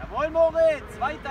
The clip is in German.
Jawohl, Moritz, weiter!